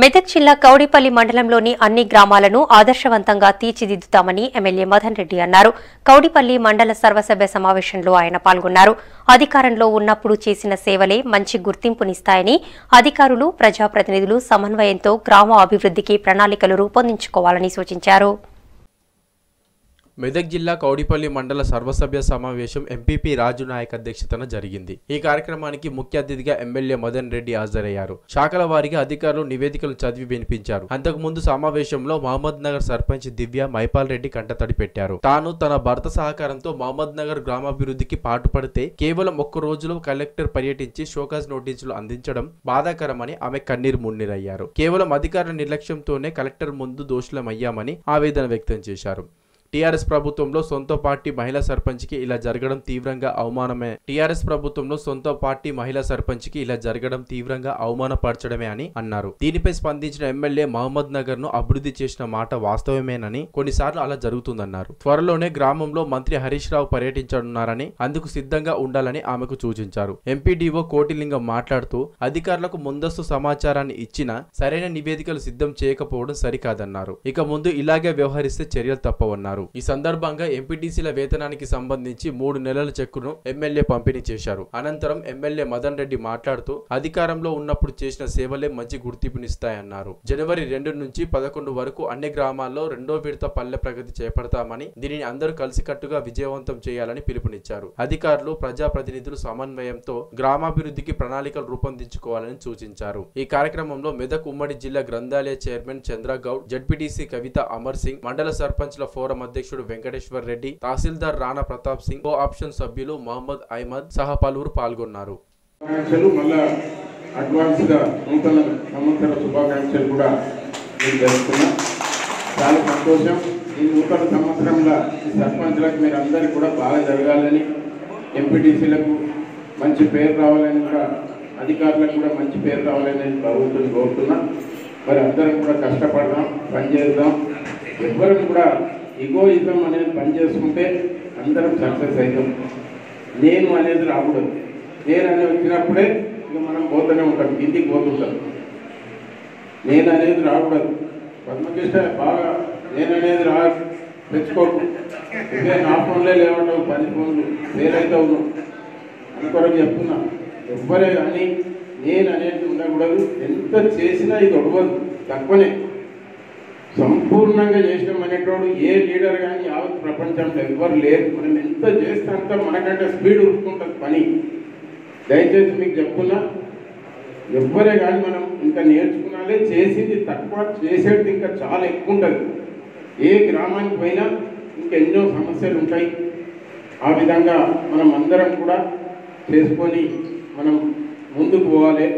మెదక్ జిల్లా కౌడిపల్లి మండలంలోని అన్ని గ్రామాలను ఆదర్శవంతంగా తీర్చిదిద్దుతామని ఎమ్మెల్యే మదన్ రెడ్డి అన్నారు. కౌడిపల్లి మండల సర్వసభ్య సమావేశంలో ఆయన పాల్గొన్నారు. అధికారంలో ఉన్నప్పుడు చేసిన సేవలే మంచి గుర్తింపునిస్తాయని అధికారులు ప్రజాప్రతినిధులు సమన్వయంతో గ్రామ అభివృద్ధికి ప్రణాళికలు రూపొందించుకోవాలని సూచించారు. మెదక్ జిల్లా కౌడిపల్లి మండల సర్వసభ్య సమావేశం ఎంపీపీ రాజు నాయక్ అధ్యక్షతన జరిగింది. ఈ కార్యక్రమానికి ముఖ్య అతిథిగా ఎమ్మెల్యే మదన్ రెడ్డి హాజరయ్యారు. శాఖల వారిగా అధికారులు నివేదికలు చదివి వినిపించారు. అంతకుముందు సమావేశంలో మహమ్మద్ నగర్ సర్పంచ్ దివ్య మైపాల్ రెడ్డి కంటతడి పెట్టారు. తాను తన భర్త సహకారంతో మహమ్మద్ నగర్ గ్రామాభివృద్ధికి పాటుపడితే కేవలం ఒక్క రోజులో కలెక్టర్ పర్యటించి షోకాజ్ నోటీసులు అందించడం బాధాకరమని ఆమె కన్నీరు మున్నీరయ్యారు. కేవలం అధికారుల నిర్లక్ష్యంతోనే కలెక్టర్ ముందు దోషులమయ్యామని ఆవేదన వ్యక్తం చేశారు. టీఆర్ఎస్ ప్రభుత్వంలో సొంత పార్టీ మహిళా సర్పంచ్కి ఇలా జరగడం తీవ్రంగా అవమానమే. టీఆర్ఎస్ ప్రభుత్వంలో సొంత పార్టీ మహిళా సర్పంచ్కి ఇలా జరగడం తీవ్రంగా అవమానపరచడమే అని అన్నారు. దీనిపై స్పందించిన ఎమ్మెల్యే మహమ్మద్ నగర్ను అభివృద్ధి చేసిన మాట వాస్తవమేనని కొన్నిసార్లు అలా జరుగుతుందన్నారు. త్వరలోనే గ్రామంలో మంత్రి హరీష్ రావు పర్యటించనున్నారని అందుకు సిద్ధంగా ఉండాలని ఆమెకు సూచించారు. ఎంపీడీఓ కోటిలింగం మాట్లాడుతూ అధికారులకు ముందస్తు సమాచారాన్ని ఇచ్చినా సరైన నివేదికలు సిద్ధం చేయకపోవడం సరికాదన్నారు. ఇక ముందు ఇలాగే వ్యవహరిస్తే చర్యలు తప్పవన్నారు. ఈ సందర్భంగా ఎంపీటీసీల వేతనానికి సంబంధించి మూడు నెలల చెక్కును ఎమ్మెల్యే పంపిణీ చేశారు. అనంతరం ఎమ్మెల్యే మదన్ రెడ్డి మాట్లాడుతూ అధికారంలో ఉన్నప్పుడు చేసిన సేవలే మంచి గుర్తింపునిస్తాయన్నారు. జనవరి రెండు నుంచి పదకొండు వరకు అన్ని గ్రామాల్లో రెండో విడత పల్లె ప్రగతి చేపడతామని దీనిని అందరూ కలిసికట్టుగా విజయవంతం చేయాలని పిలుపునిచ్చారు. అధికారులు ప్రజాప్రతినిధులు సమన్వయంతో గ్రామాభివృద్ధికి ప్రణాళికలు రూపొందించుకోవాలని సూచించారు. ఈ కార్యక్రమంలో మెదక్ ఉమ్మడి జిల్లా గ్రంథాలయ చైర్మన్ చంద్రగౌడ్ జడ్పీటీసీ కవిత అమర్ సింగ్ మండల సర్పంచ్ల ఫోరం అధ్యక్షుడు వెంకటేశ్వర్ రెడ్డి తహసీల్దార్ రాణా ప్రతాప్ సింగ్ కో ఆప్షన్ సభ్యులు మహమ్మద్ అహ్మద్ సహా పలువురు పాల్గొన్నారు. శుభాకాంక్షలు అడ్వాన్స్గా శుభాకాంక్షలు కూడా చాలా సంతోషం. ఈ నూతన సంవత్సరంలో ఈ సర్పంచ్లకు మీరు అందరికీ కూడా బాగా జరగాలని ఎంపీటీసీలకు మంచి పేరు రావాలని కూడా అధికారులకు కూడా మంచి పేరు రావాలని నేను భగవంతుని కోరుతున్నా. మరి అందరం కూడా కష్టపడదాం పనిచేద్దాం. ఎవ్వరం కూడా ఇగోయిజం అనేది పని చేసుకుంటే అందరం సక్సెస్ అవుతాం. నేను అనేది రాకూడదు నేను అనేది వచ్చినప్పుడే ఇక మనం పోతూనే ఉంటాం కిందికి పోతుంటాం. నేను అనేది రాకూడదు పద్మకృష్ణ బాగా నేను అనేది రా తెచ్చుకోకు. ఇదే నా ఫోన్లే లేవటం పది ఫోన్లు. వేరైతావు నువ్వు అనుకోరని చెప్తున్నా. ఎవ్వరే కానీ నేను అనేది ఉండకూడదు. ఎంత చేసినా ఇది ఒడవదు తక్కువనే. సంపూర్ణంగా చేసినాం అనేటోడు ఏ లీడర్ కానీ యావత్ ప్రపంచంలో ఎవ్వరు లేరు. మనం ఎంత చేస్తే అంత మనకంటే స్పీడ్ ఉరుకుంటుంది పని. దయచేసి మీకు చెప్పున్నా ఎవ్వరే కానీ మనం ఇంకా నేర్చుకున్నాలే చేసింది తక్కువ చేసేది ఇంకా చాలా ఎక్కువ ఉంటుంది. ఏ గ్రామానికి పోయినా ఇంకెన్నో సమస్యలు ఉంటాయి. ఆ విధంగా మనం అందరం కూడా చేసుకొని మనం ముందుకు పోవాలి.